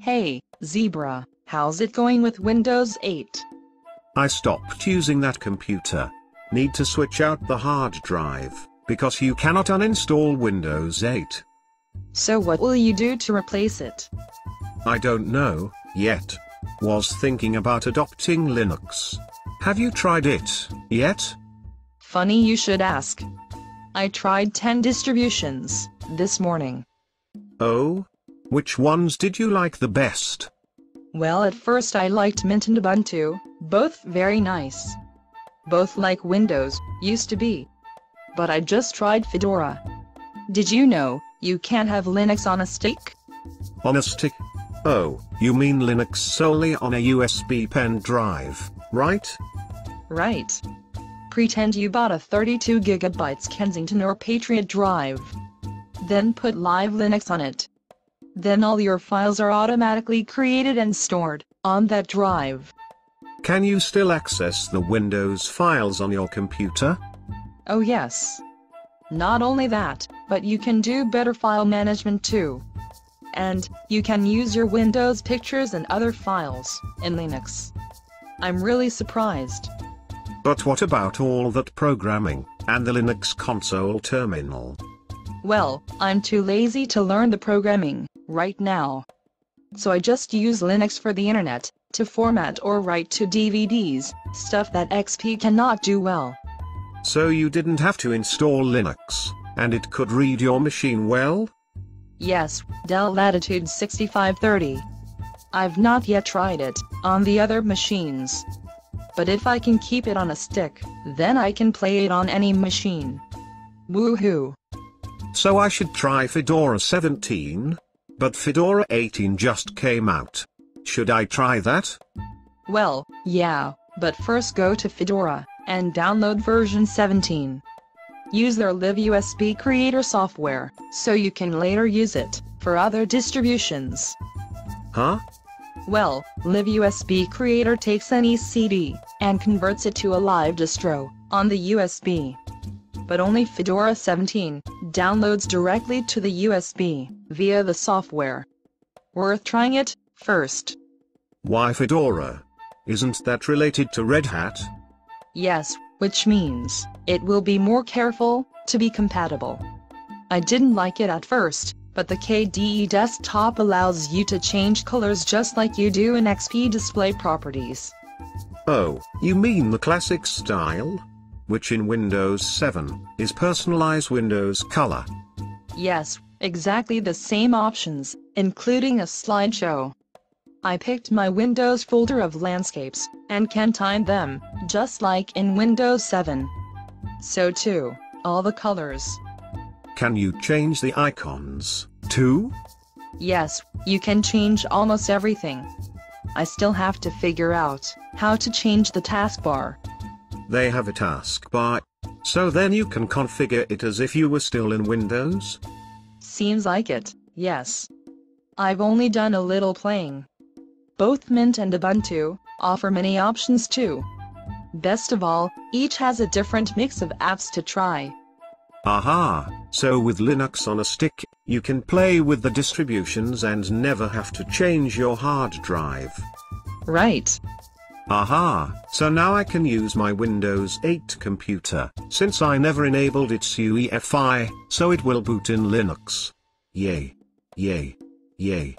Hey, Zebra, how's it going with Windows 8? I stopped using that computer. Need to switch out the hard drive, because you cannot uninstall Windows 8. So what will you do to replace it? I don't know, yet. Was thinking about adopting Linux. Have you tried it, yet? Funny you should ask. I tried 10 distributions, this morning. Oh? Which ones did you like the best? Well at first I liked Mint and Ubuntu, both very nice. Both like Windows, used to be. But I just tried Fedora. Did you know, you can't have Linux on a stick? On a stick? Oh, you mean Linux solely on a USB pen drive, right? Right. Pretend you bought a 32 gigabytes Kensington or Patriot drive. Then put Live Linux on it. Then all your files are automatically created and stored on that drive. Can you still access the Windows files on your computer? Oh yes. Not only that, but you can do better file management too. And, you can use your Windows pictures and other files in Linux. I'm really surprised. But what about all that programming, and the Linux console terminal? Well, I'm too lazy to learn the programming, right now. So I just use Linux for the internet, to format or write to DVDs, stuff that XP cannot do well. So you didn't have to install Linux, and it could read your machine well? Yes, Dell Latitude 6530. I've not yet tried it on the other machines. But if I can keep it on a stick, then I can play it on any machine. Woohoo! So I should try Fedora 17? But Fedora 18 just came out. Should I try that? Well, yeah, but first go to Fedora and download version 17. Use their LiveUSB creator software, so you can later use it for other distributions. Huh? Well, LiveUSB Creator takes any CD and converts it to a live distro on the USB. But only Fedora 17 downloads directly to the USB via the software. Worth trying it first. Why Fedora? Isn't that related to Red Hat? Yes, which means it will be more careful to be compatible. I didn't like it at first, but the KDE desktop allows you to change colors just like you do in XP display properties. Oh, you mean the classic style? Which in Windows 7 is personalize Windows color. Yes, exactly the same options, including a slideshow. I picked my Windows folder of landscapes, and can time them, just like in Windows 7. So too, all the colors. Can you change the icons, too? Yes, you can change almost everything. I still have to figure out how to change the taskbar. They have a taskbar. So then you can configure it as if you were still in Windows? Seems like it, yes. I've only done a little playing. Both Mint and Ubuntu offer many options too. Best of all, each has a different mix of apps to try. Aha, so with Linux on a stick, you can play with the distributions and never have to change your hard drive. Right. Aha, so now I can use my Windows 8 computer, since I never enabled its UEFI, so it will boot in Linux. Yay. Yay. Yay.